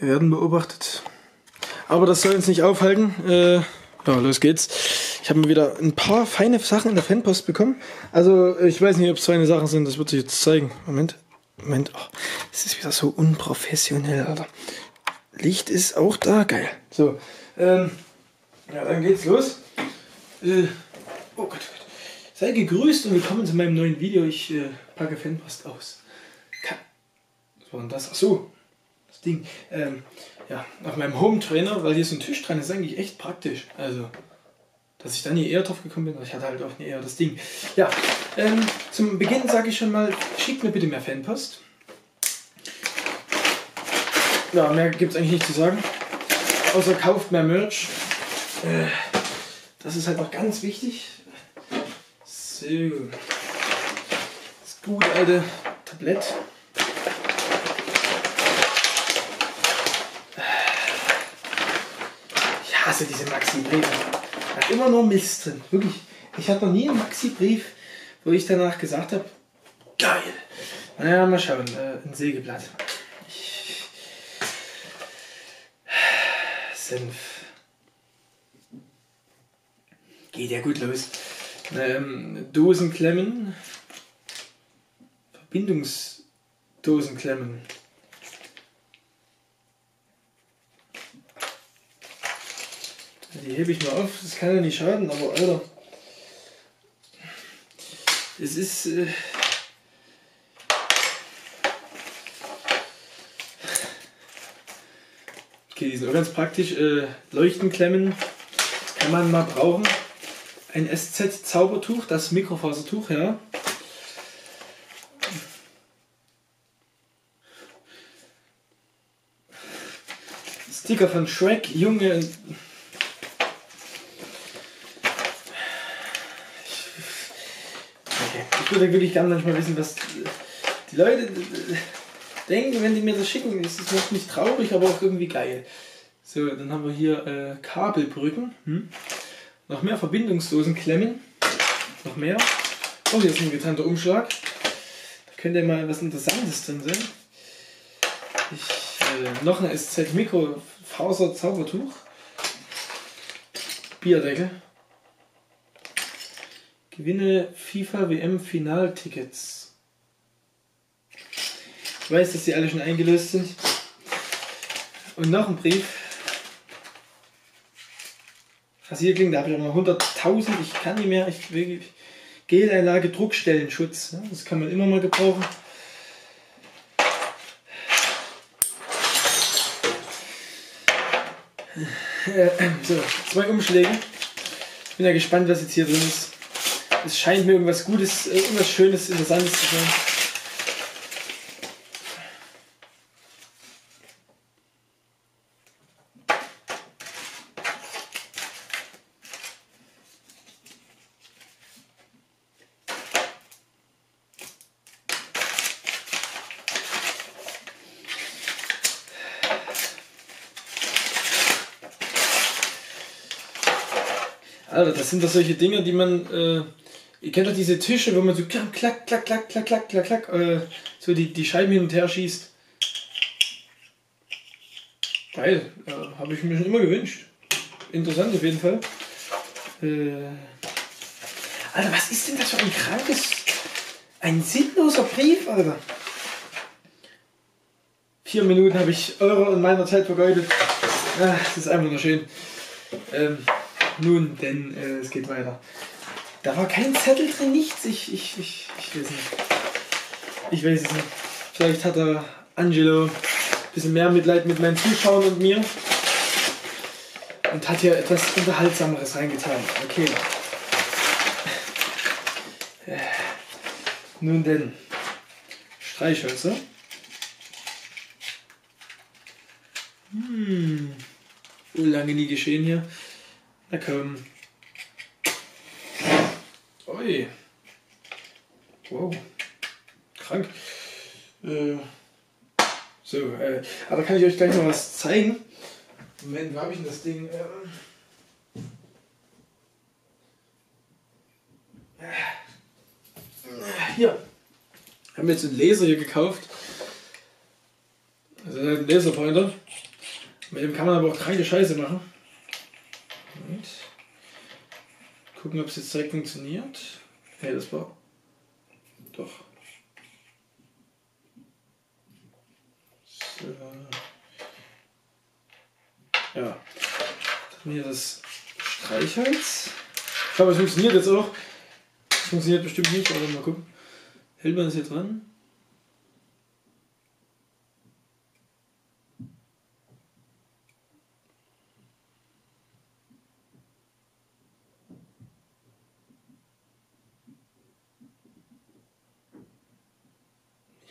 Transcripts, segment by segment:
Wir werden beobachtet. Aber das soll uns nicht aufhalten. Äh, ja, los geht's. Ich habe mir wieder ein paar feine Sachen in der Fanpost bekommen. Also, ich weiß nicht, ob es feine Sachen sind. Das wird sich jetzt zeigen. Moment. Moment. Oh, es ist wieder so unprofessionell, Alter. Licht ist auch da. Geil. So. Ähm, ja, dann geht's los. Äh, oh Gott, oh Gott. Sei gegrüßt und willkommen zu meinem neuen Video. Ich äh, packe Fanpost aus. Was war denn das? Ach so. Das Ding. Ähm, ja, auf meinem Home Trainer, weil hier so ein Tisch dran ist, eigentlich echt praktisch. Also, dass ich dann hier eher drauf gekommen bin, aber ich hatte halt auch eher das Ding. Ja, ähm, zum Beginn sage ich schon mal, schickt mir bitte mehr Fanpost. Ja, mehr gibt es eigentlich nicht zu sagen. Außer kauft mehr Merch. Äh, das ist halt noch ganz wichtig. So. Das gute alte Tablett. Ich hasse diese Maxi-Briefe. Da ist immer nur Mist drin. Wirklich. Ich hatte noch nie einen Maxi-Brief, wo ich danach gesagt habe, geil. Naja, mal schauen. Äh, ein Sägeblatt. Ich... Senf. Geht ja gut los. Ähm, Dosenklemmen. Verbindungsdosenklemmen. Die hebe ich mal auf, das kann ja nicht schaden, aber Alter. Es ist. Äh okay, die sind auch ganz praktisch. Äh, Leuchtenklemmen kann man mal brauchen. Ein SZ-Zaubertuch, das Mikrofasertuch, ja. Sticker von Shrek, Junge. Ich würde wirklich gerne manchmal wissen, was die Leute denken, wenn die mir das schicken. Es macht mich traurig, aber auch irgendwie geil. So, dann haben wir hier äh, Kabelbrücken. Hm? Noch mehr Verbindungsdosenklemmen. Noch mehr. Oh, hier ist ein getrennter Umschlag. Da könnte mal was Interessantes drin sein. Ich, äh, noch ein SZ Mikro Faser Zaubertuch. Bierdeckel. Gewinne FIFA WM Finaltickets. Ich weiß, dass die alle schon eingelöst sind. Und noch ein Brief. Rasierklingen, da habe ich auch noch 100.000. Ich kann nicht mehr. Ich will Geleinlage Druckstellenschutz. Das kann man immer mal gebrauchen. So, zwei Umschläge. Ich bin ja gespannt, was jetzt hier drin ist. Es scheint mir irgendwas Gutes, irgendwas Schönes, Interessantes zu sein. Alter, das sind doch solche Dinge, die man. Äh, Ihr kennt doch diese Tische, wo man so klack, klack, klack, klack, klack, klack, klack, klack äh, so die, die Scheiben hin und her schießt. Geil, äh, habe ich mir schon immer gewünscht. Interessant auf jeden Fall. Äh, Alter, was ist denn das für ein krankes, ein sinnloser Brief, Alter? Vier Minuten habe ich eurer und meiner Zeit vergeudet. Ah, das ist einfach nur schön. Ähm, nun, denn äh, es geht weiter. Da war kein Zettel drin, nichts. Ich, ich, ich, ich weiß nicht. Ich weiß es nicht. Vielleicht hat er Angelo ein bisschen mehr Mitleid mit meinen Zuschauern und mir. Und hat hier etwas Unterhaltsameres reingetan. Okay. Äh, nun denn. Streichhölzer. Hm. Lange nie geschehen hier. Na komm. Ui. Wow. Krank. Äh. So, äh, aber kann ich euch gleich noch was zeigen. Moment, wo habe ich denn das Ding? Ähm. Hier. Wir haben jetzt einen Laser hier gekauft. Also ein Laserpointer. Mit dem kann man aber auch kranke Scheiße machen. Und gucken, ob es jetzt direkt funktioniert. Hey, das war. Doch. So. Ja. Dann hier das Streichholz. Ich glaube, es funktioniert jetzt auch. Es funktioniert bestimmt nicht, aber mal gucken. Hält man das hier dran?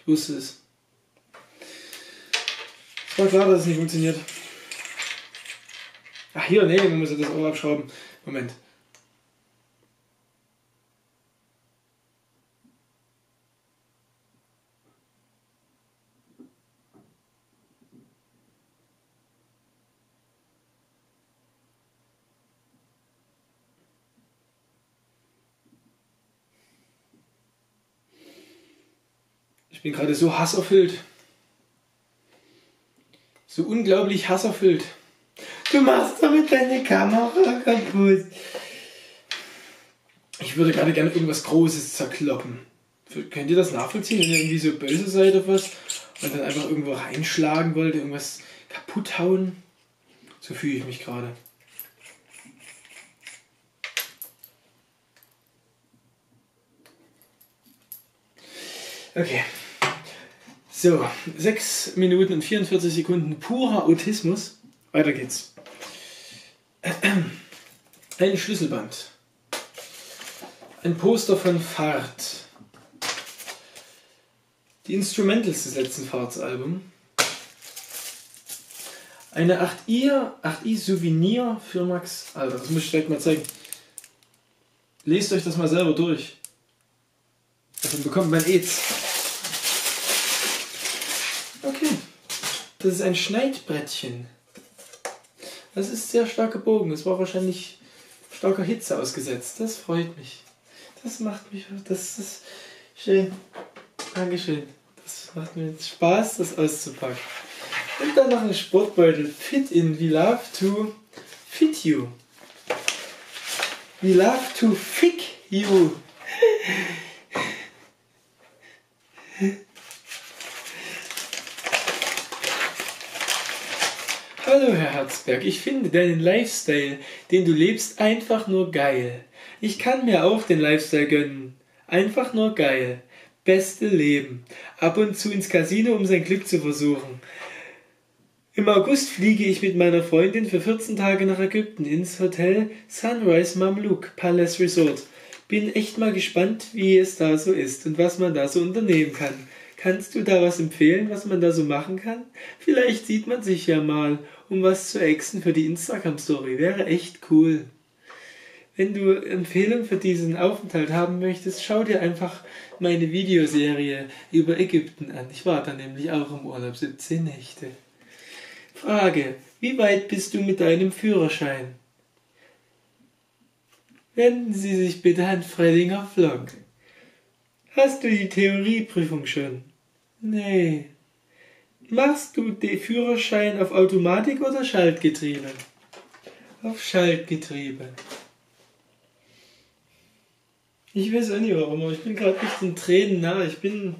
Wusste es. War klar, dass es nicht funktioniert. Ach hier, nee, man muss ja das auch abschrauben. Moment. Ich bin gerade so hasserfüllt. So unglaublich hasserfüllt. Du machst damit deine Kamera kaputt. Ich würde gerade gerne irgendwas Großes zerkloppen. Könnt ihr das nachvollziehen, wenn ihr irgendwie so böse seid auf was und dann einfach irgendwo reinschlagen wollt, irgendwas kaputt hauen? So fühle ich mich gerade. Okay. So, 6 Minuten und 44 Sekunden purer Autismus. Weiter geht's. Ein Schlüsselband. Ein Poster von Fahrt. Die Instrumentals des letzten Fahrtsalbum. Eine 8i, 8i Souvenir für Max. Alter, das muss ich direkt mal zeigen. Lest euch das mal selber durch. Davon bekommt man AIDS. Okay. Das ist ein Schneidbrettchen. Das ist sehr stark gebogen. Es war wahrscheinlich starker Hitze ausgesetzt. Das freut mich. Das macht mich. Das ist schön. Dankeschön. Das macht mir jetzt Spaß, das auszupacken. Und dann noch ein Sportbeutel. Fit in. We love to fit you. We love to fick you. Hallo Herr Herzberg, ich finde deinen Lifestyle, den du lebst, einfach nur geil. Ich kann mir auch den Lifestyle gönnen. Einfach nur geil. Beste Leben. Ab und zu ins Casino, um sein Glück zu versuchen. Im August fliege ich mit meiner Freundin für 14 Tage nach Ägypten ins Hotel Sunrise Mamluk Palace Resort. Bin echt mal gespannt, wie es da so ist und was man da so unternehmen kann. Kannst du da was empfehlen, was man da so machen kann? Vielleicht sieht man sich ja mal, um was zu exen für die Instagram-Story. Wäre echt cool. Wenn du Empfehlungen für diesen Aufenthalt haben möchtest, schau dir einfach meine Videoserie über Ägypten an. Ich war da nämlich auch im Urlaub 17 Nächte. Frage: Wie weit bist du mit deinem Führerschein? Wenden Sie sich bitte an Fredinger Vlog. Hast du die Theorieprüfung schon? Nee. Machst du den Führerschein auf Automatik oder Schaltgetriebe? Auf Schaltgetriebe. Ich weiß auch nicht warum, aber ich bin gerade nicht den Tränen nah. Ich bin.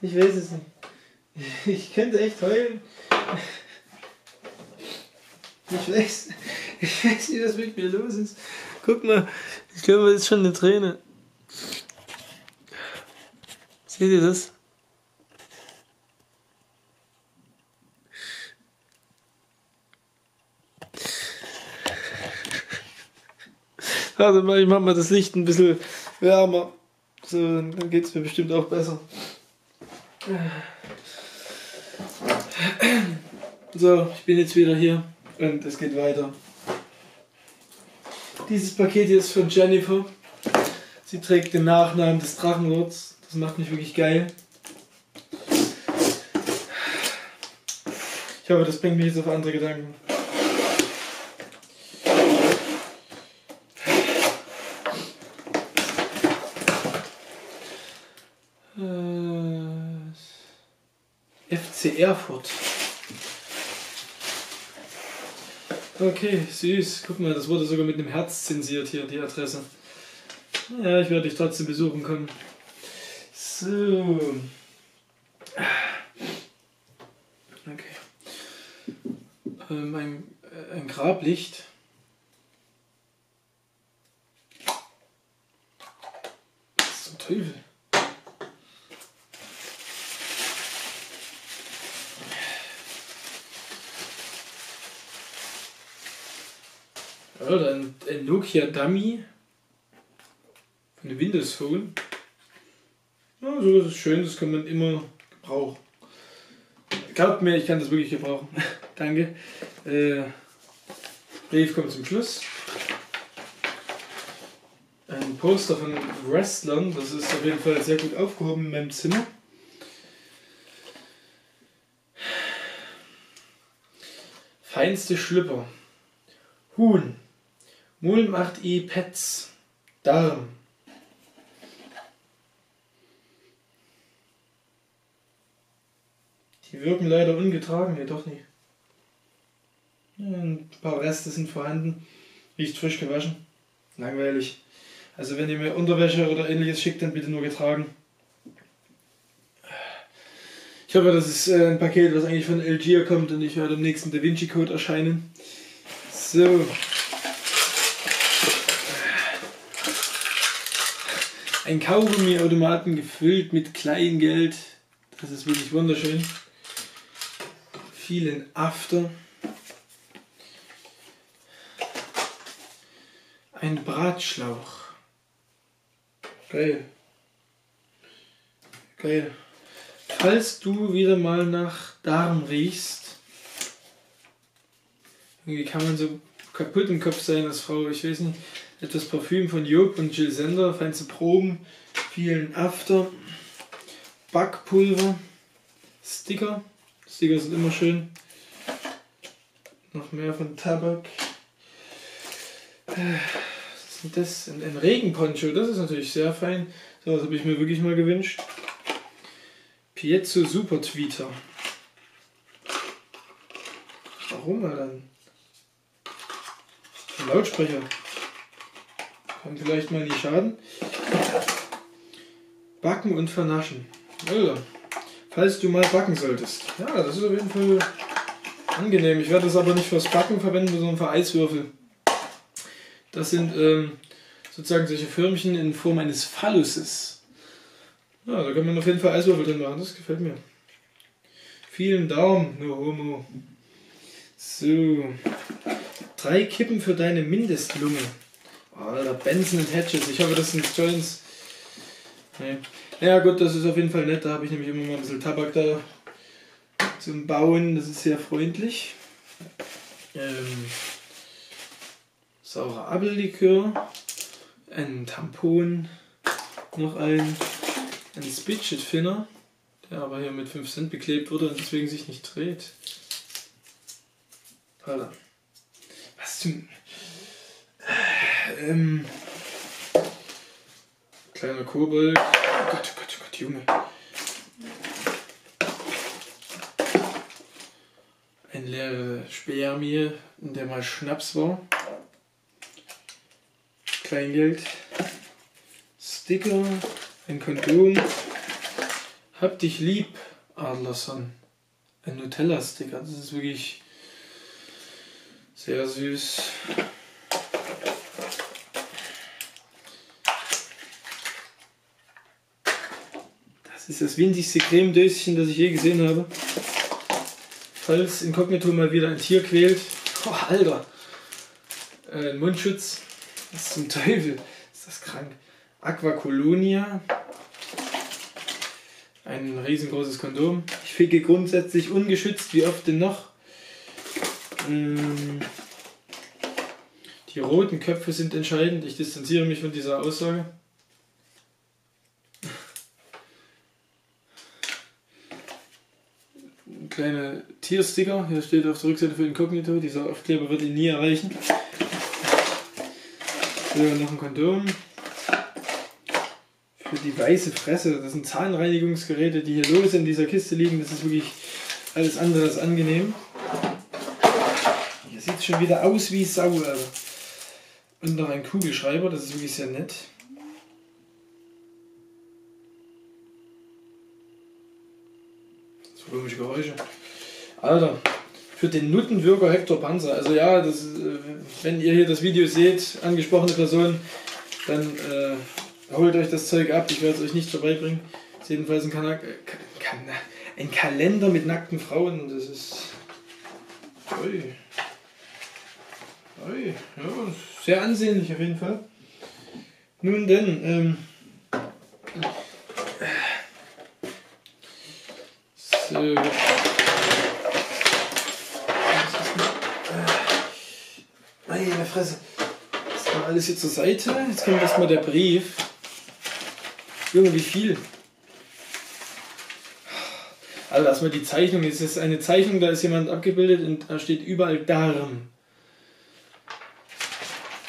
Ich weiß es nicht. Ich könnte echt heulen. Ich weiß, ich weiß nicht, was mit mir los ist. Guck mal, ich glaube, das ist schon eine Träne. Seht ihr das? Warte mal, ich mach mal das Licht ein bisschen wärmer. So, dann geht es mir bestimmt auch besser. So, ich bin jetzt wieder hier und es geht weiter. Dieses Paket hier ist von Jennifer. Sie trägt den Nachnamen des Drachenlords. Das macht mich wirklich geil. Ich hoffe, das bringt mich jetzt auf andere Gedanken. Äh, FC Erfurt. Okay, süß. Guck mal, das wurde sogar mit einem Herz zensiert hier, die Adresse. Ja, ich werde dich trotzdem besuchen kommen. So. Okay. Ähm, ein, äh, ein Grablicht. Was zum Teufel? Oder ein, ein Nokia Dummy von der Windows Phone. Ja, so ist schön, das kann man immer gebrauchen. Glaubt mir, ich kann das wirklich gebrauchen. Danke. Äh, Brief kommt zum Schluss. Ein Poster von Wrestlern, das ist auf jeden Fall sehr gut aufgehoben in meinem Zimmer. Feinste Schlüpper. Huhn. Mulm 8i Pets. Darm. Die wirken leider ungetragen, jedoch nicht. Ein paar Reste sind vorhanden. Riecht frisch gewaschen. Langweilig. Also wenn ihr mir Unterwäsche oder ähnliches schickt, dann bitte nur getragen. Ich hoffe, das ist äh, ein Paket, was eigentlich von LG kommt und ich werde im nächsten DaVinci Code erscheinen. So. Ein Kaugummi-Automaten gefüllt mit Kleingeld. Das ist wirklich wunderschön. Vielen After. Ein Bratschlauch. Geil. Geil. Falls du wieder mal nach Darm riechst, irgendwie kann man so kaputt im Kopf sein als Frau, ich weiß nicht etwas Parfüm von Job und Jill Sender, feinste Proben, vielen After, Backpulver, Sticker. Sticker sind immer schön. Noch mehr von Tabak. Was ist denn das? Ein, ein Regenponcho, das ist natürlich sehr fein. So, das habe ich mir wirklich mal gewünscht. Piezo Super Tweeter. Warum er dann? Ein Lautsprecher. Kann vielleicht mal nicht schaden. Backen und vernaschen. Also, falls du mal backen solltest. Ja, das ist auf jeden Fall angenehm. Ich werde das aber nicht fürs Backen verwenden, sondern für Eiswürfel. Das sind ähm, sozusagen solche Förmchen in Form eines Phalluses. Ja, da kann man auf jeden Fall Eiswürfel drin machen. Das gefällt mir. Vielen Daumen, no homo. So. Drei Kippen für deine Mindestlunge. Alter, Benson und Hedges. Ich hoffe, das sind Joints. Nee. Ja gut, das ist auf jeden Fall nett. Da habe ich nämlich immer mal ein bisschen Tabak da zum Bauen. Das ist sehr freundlich. Ähm, saurer Apfellikör. Ein Tampon. Noch ein, ein Spidget Finner. Der aber hier mit 5 Cent beklebt wurde und deswegen sich nicht dreht. Alter. Was zum ähm, kleiner Kobold. Oh Gott, oh Gott, oh Gott, Junge. Ein leere Spermie, in der mal Schnaps war. Kleingeld. Sticker. Ein Kondom. Hab dich lieb, Adlerson. Ein Nutella-Sticker. Das ist wirklich sehr süß. Ist das winzigste Cremedöschen, das ich je gesehen habe. Falls Inkognito mal wieder ein Tier quält. Oh, Alter. Äh, Mundschutz. Was zum Teufel? Ist das krank? Aquacolonia. Ein riesengroßes Kondom. Ich ficke grundsätzlich ungeschützt. Wie oft denn noch? Mm. Die roten Köpfe sind entscheidend. Ich distanziere mich von dieser Aussage. Kleine Tiersticker. Hier steht auf der Rückseite für Inkognito. Dieser Aufkleber wird ihn nie erreichen. So, noch ein Kondom. Für die weiße Fresse. Das sind Zahnreinigungsgeräte, die hier los in dieser Kiste liegen. Das ist wirklich alles andere als angenehm. Hier sieht schon wieder aus wie Sau, Alter. Und noch ein Kugelschreiber, das ist wirklich sehr nett. Komische Geräusche. Alter, für den Nuttenwürger Hector Panzer. Also ja, das, äh, wenn ihr hier das Video seht, angesprochene Person, dann äh, holt euch das Zeug ab. Ich werde es euch nicht vorbeibringen. Das ist jedenfalls ein, Kana ein Kalender mit nackten Frauen. Das ist... Ui. Ui. Ja, sehr ansehnlich auf jeden Fall. Nun denn, ähm, Meine Fresse. Das war alles hier zur Seite. Jetzt kommt erstmal der Brief. Junge, wie viel? Also erstmal die Zeichnung. Es ist eine Zeichnung, da ist jemand abgebildet und da steht überall Darm.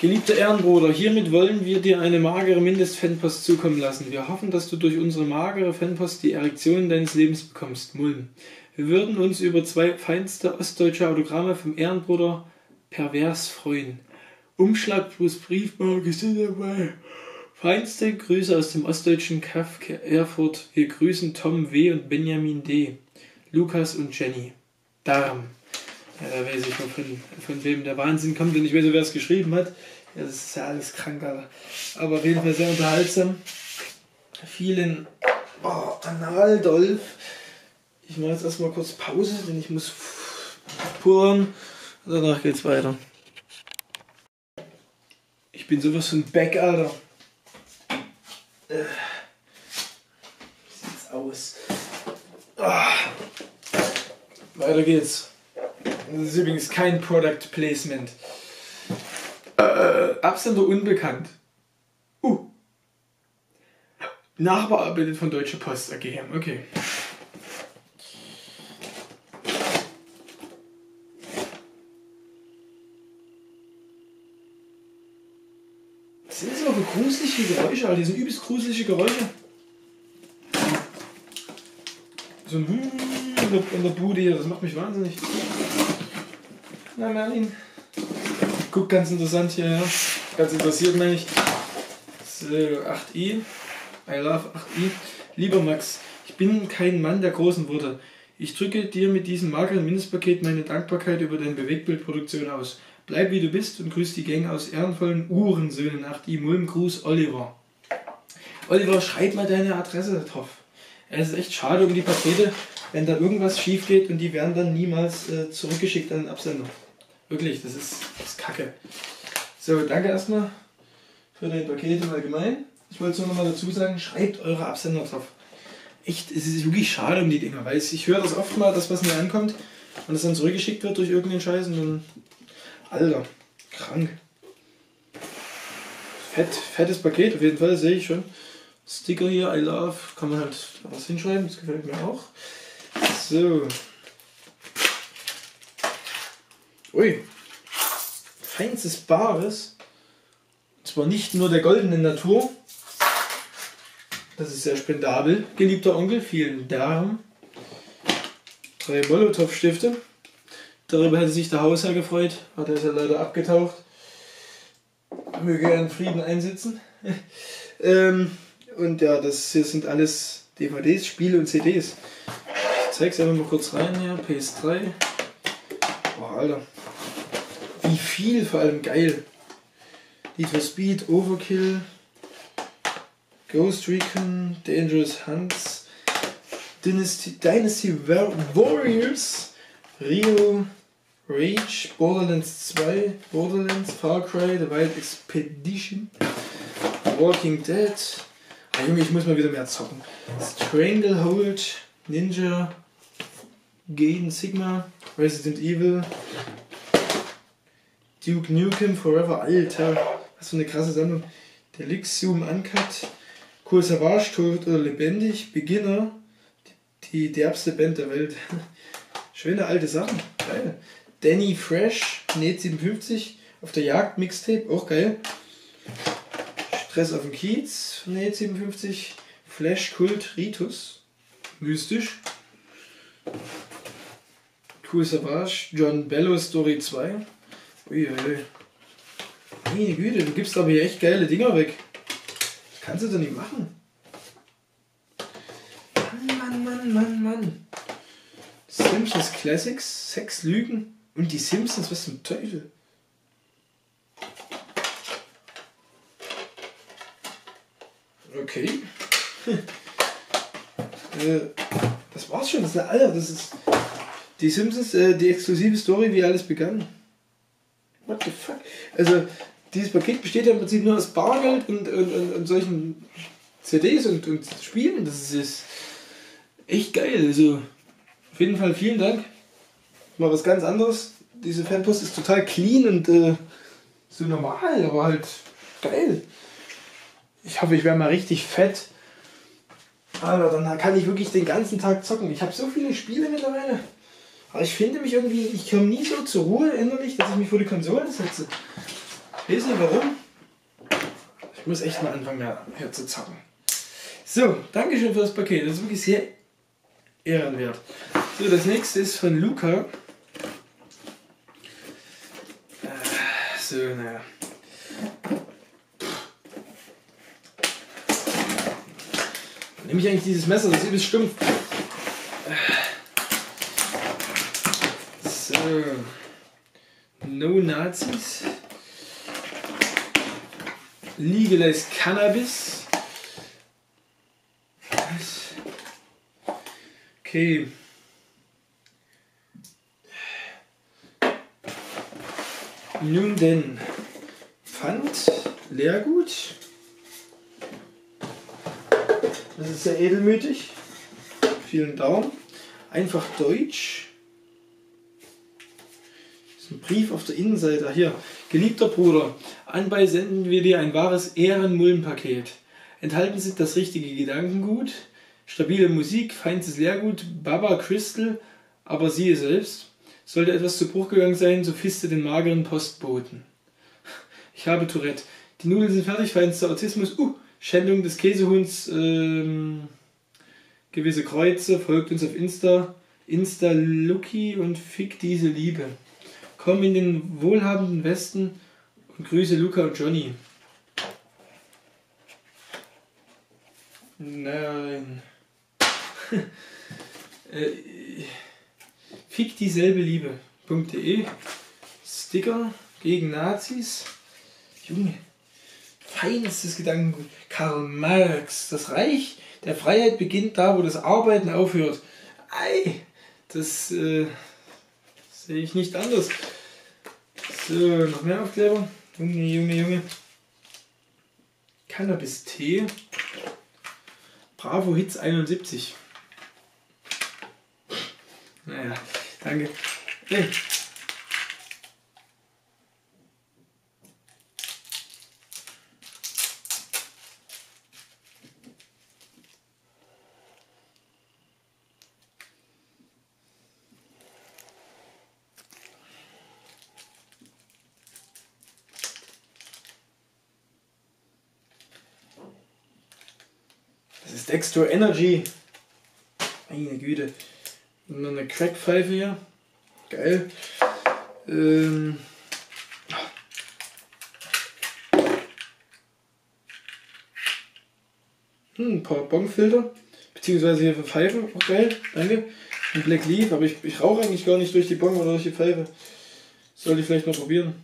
Geliebter Ehrenbruder, hiermit wollen wir dir eine magere Mindest-Fanpost zukommen lassen. Wir hoffen, dass du durch unsere magere Fanpost die Erektion deines Lebens bekommst. Mulm. Wir würden uns über zwei feinste ostdeutsche Autogramme vom Ehrenbruder pervers freuen. Umschlag plus Briefmarke sind dabei. Feinste Grüße aus dem ostdeutschen Kaff Erfurt. Wir grüßen Tom W. und Benjamin D., Lukas und Jenny. Darm. Ja, da weiß ich noch von, von wem der Wahnsinn kommt und ich weiß nicht, wer es geschrieben hat. Ja, das ist ja alles krank, Alter. Aber auf jeden Fall sehr unterhaltsam. Vielen oh, Analdolf. Ich mache jetzt erstmal kurz Pause, denn ich muss puren. Danach geht's weiter. Ich bin sowas von Back, Alter. Äh, wie sieht's aus? Ah. Weiter geht's. Das ist übrigens kein Product Placement. Äh, Absender unbekannt. Uh. Nachbearbeitet von Deutsche Post AG. Okay. Was sind das immer für gruselige Geräusche? Alter? Die sind übelst gruselige Geräusche. So ein Hm in der, in der Bude hier, das macht mich wahnsinnig. Na Merlin. Guck, ganz interessant hier, ja. Ganz interessiert meine ich. So, 8i. I love 8i. Lieber Max, ich bin kein Mann der großen Worte. Ich drücke dir mit diesem mageren Mindestpaket meine Dankbarkeit über deine Bewegtbildproduktion aus. Bleib wie du bist und grüß die Gang aus ehrenvollen Uhrensöhnen 8i. Mulm, Gruß, Oliver. Oliver, schreib mal deine Adresse drauf. Es ist echt schade um die Pakete, wenn da irgendwas schief geht und die werden dann niemals äh, zurückgeschickt an den Absender. Wirklich, das ist, das ist kacke. So, danke erstmal für deine Pakete im Allgemeinen. Ich wollte es nur noch mal dazu sagen, schreibt eure Absender drauf. Echt, es ist wirklich schade um die Dinger, weil ich höre das oft mal, dass was mir ankommt und es dann zurückgeschickt wird durch irgendeinen Scheiß und dann. Alter, krank. Fett, fettes Paket, auf jeden Fall, sehe ich schon. Sticker hier, I love, kann man halt was hinschreiben, das gefällt mir auch. So. Ui. Feinstes Bares. Und zwar nicht nur der goldenen Natur. Das ist sehr spendabel. Geliebter Onkel, vielen Dank. Drei Molotow-Stifte. Darüber hätte sich der Hausherr gefreut. Hat er ist ja leider abgetaucht. Möge er in Frieden einsitzen. ähm, und ja, das hier sind alles DVDs, Spiele und CDs. Ich zeig's einfach mal kurz rein hier. PS3. Boah, Alter. Wie viel, vor allem geil. Need for Speed, Overkill, Ghost Recon, Dangerous Hunts, Dynasty, Dynasty Warriors, Rio, Rage, Borderlands 2, Borderlands, Far Cry, The Wild Expedition, Walking Dead, Ah, Junge, ich muss mal wieder mehr zocken. Stranglehold, Ninja, Gain Sigma, Resident Evil, Duke Nukem Forever, Alter, was für eine krasse Sammlung. Delixium Uncut, Cool Savage, tot oder lebendig, Beginner, die, die derbste Band der Welt. Schöne alte Sachen, geil. Danny Fresh, Net 57, auf der Jagd Mixtape, auch geil. Stress auf dem Kiez, Net 57, Flash Kult Ritus, mystisch. Cool Savage, John Bello Story 2, Uiuiui. Meine Güte, du gibst aber hier echt geile Dinger weg. Das kannst du doch nicht machen. Mann, Mann, Mann, Mann, Mann. Simpsons Classics, Sex, Lügen und die Simpsons, was zum Teufel? Okay. äh, das war's schon, das ist eine Alter, das ist die Simpsons, äh, die exklusive Story, wie alles begann. What the fuck? Also, dieses Paket besteht ja im Prinzip nur aus Bargeld und, und, und, und solchen CDs und, und Spielen. Das ist echt geil. Also, auf jeden Fall vielen Dank. Mal was ganz anderes. Diese Fanpost ist total clean und äh, so normal, aber halt geil. Ich hoffe, ich werde mal richtig fett. Aber dann kann ich wirklich den ganzen Tag zocken. Ich habe so viele Spiele mittlerweile. Aber ich finde mich irgendwie, ich komme nie so zur Ruhe innerlich, dass ich mich vor die Konsole setze. Ich weiß nicht warum. Ich muss echt mal anfangen, mehr, mehr zu zocken. So, Dankeschön für das Paket. Das ist wirklich sehr ehrenwert. So, das nächste ist von Luca. Äh, so, naja. Nehme ich eigentlich dieses Messer, das ist übelst stumpf. So. No Nazis. Legalize Cannabis. Okay. Nun denn. Pfand, Leergut. Das ist sehr edelmütig. Vielen Daumen. Einfach Deutsch. Brief auf der Innenseite. Hier. Geliebter Bruder, anbei senden wir dir ein wahres Ehrenmullenpaket. Enthalten sind das richtige Gedankengut, stabile Musik, feinstes Lehrgut, Baba Crystal, aber siehe selbst. Sollte etwas zu Bruch gegangen sein, so fiste den mageren Postboten. Ich habe Tourette. Die Nudeln sind fertig, feinster Autismus. Uh, Schändung des Käsehuhns. Ähm, gewisse Kreuze. Folgt uns auf Insta. Insta Lucky und fick diese Liebe. Komm in den wohlhabenden Westen und grüße Luca und Johnny. Nein. äh, fick dieselbe Liebe.de Sticker gegen Nazis. Junge, feinstes Gedankengut. Karl Marx. Das Reich der Freiheit beginnt da, wo das Arbeiten aufhört. Ei, das äh, sehe ich nicht anders. So, noch mehr Aufkleber. Junge, Junge, Junge. Cannabis-Tee. Bravo Hits 71. Naja, danke. Hey. Extra Energy. Meine Güte. Und eine Crackpfeife hier. Geil. Ähm. Hm, ein paar Bongfilter. Beziehungsweise hier für Pfeifen. Auch geil. Danke. Ein Black Leaf. Aber ich, ich rauche eigentlich gar nicht durch die Bong oder durch die Pfeife. Sollte ich vielleicht noch probieren.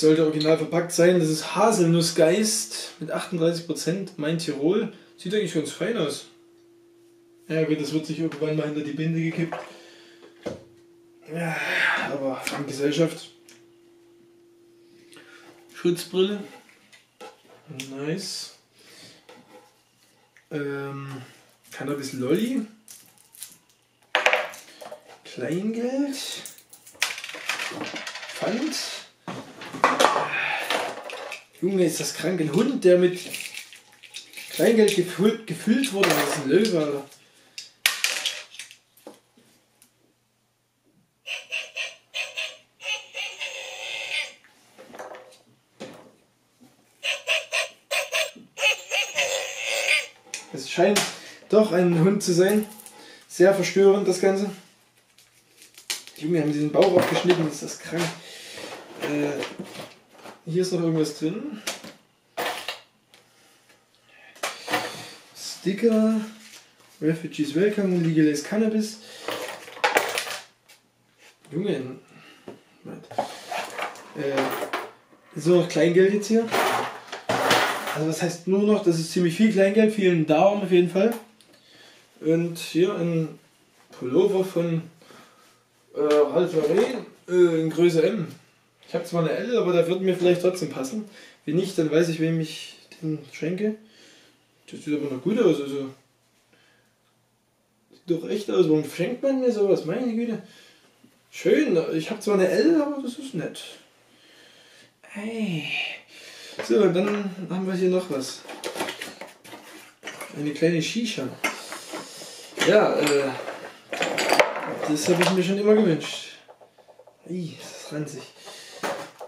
Sollte original verpackt sein. Das ist Haselnussgeist mit 38%, mein Tirol. Sieht eigentlich ganz fein aus. Ja gut, das wird sich irgendwann mal hinter die Binde gekippt. Ja, aber an Gesellschaft. Schutzbrille. Nice. Ähm, Cannabis Lolli. Kleingeld. Pfand. Junge, ist das krank. Ein Hund, der mit Kleingeld gefüllt, gefüllt wurde. Das ist ein Löwe, Alter. Es scheint doch ein Hund zu sein. Sehr verstörend das Ganze. Junge, haben diesen Bauch aufgeschnitten, ist das krank. Äh, hier ist noch irgendwas drin. Sticker. Refugees Welcome, Legalized Cannabis. Junge. Äh, so noch Kleingeld jetzt hier. Also das heißt nur noch, das ist ziemlich viel Kleingeld, vielen Daumen auf jeden Fall. Und hier ein Pullover von äh, Ralph Lauren äh, in Größe M. Ich habe zwar eine L, aber da wird mir vielleicht trotzdem passen. Wenn nicht, dann weiß ich, wem ich den schenke. Das sieht aber noch gut aus. Also. Sieht doch echt aus. Warum schenkt man mir sowas? Meine Güte. Schön. Ich habe zwar eine L, aber das ist nett. Ey. So, und dann haben wir hier noch was. Eine kleine Shisha. Ja, äh, das habe ich mir schon immer gewünscht. Ih, das ist ranzig.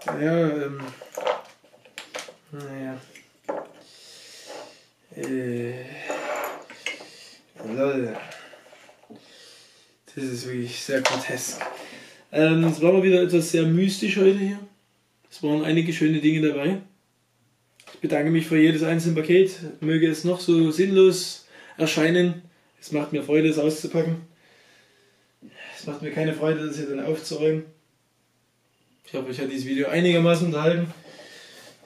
Ja, ähm, naja. Äh, lol. Das ist wirklich sehr grotesk. Ähm, es war mal wieder etwas sehr mystisch heute hier. Es waren einige schöne Dinge dabei. Ich bedanke mich für jedes einzelne Paket. Möge es noch so sinnlos erscheinen. Es macht mir Freude, es auszupacken. Es macht mir keine Freude, das hier dann aufzuräumen. Ich hoffe, euch hat dieses Video einigermaßen unterhalten.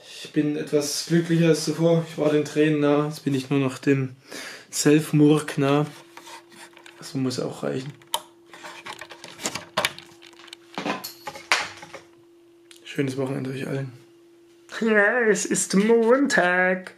Ich bin etwas glücklicher als zuvor. Ich war den Tränen nah. Jetzt bin ich nur noch dem Self-Murk nah. Das muss auch reichen. Schönes Wochenende euch allen. Ja, es ist Montag.